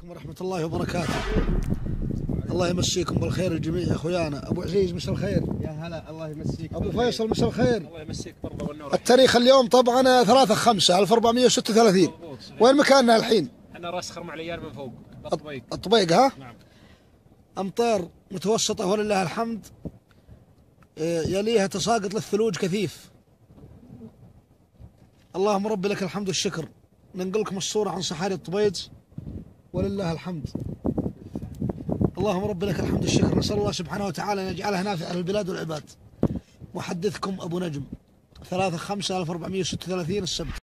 عليكم ورحمة الله وبركاته. الله يمسيكم بالخير الجميع يا أخويانا. أبو عزيز مساء الخير. يا هلا الله يمسيك. أبو فيصل مساء الخير. الله يمسيك برضه والنور. التاريخ اليوم طبعا 3 5 1436 مضبوط. صحيح. وين مكاننا الحين؟ إحنا راس خرم عليان من فوق الطبيق. الطبيق ها؟ نعم. أمطار متوسطة ولله الحمد إيه، يليها تساقط للثلوج كثيف. اللهم رب لك الحمد والشكر. ننقل لكم الصورة عن صحاري الطبيج. ولله الحمد. اللهم رب لك الحمد والشكر. نسأل الله سبحانه وتعالى أن يجعلها نافعة للبلاد والعباد. محدثكم أبو نجم. 3 5 1436 السبت.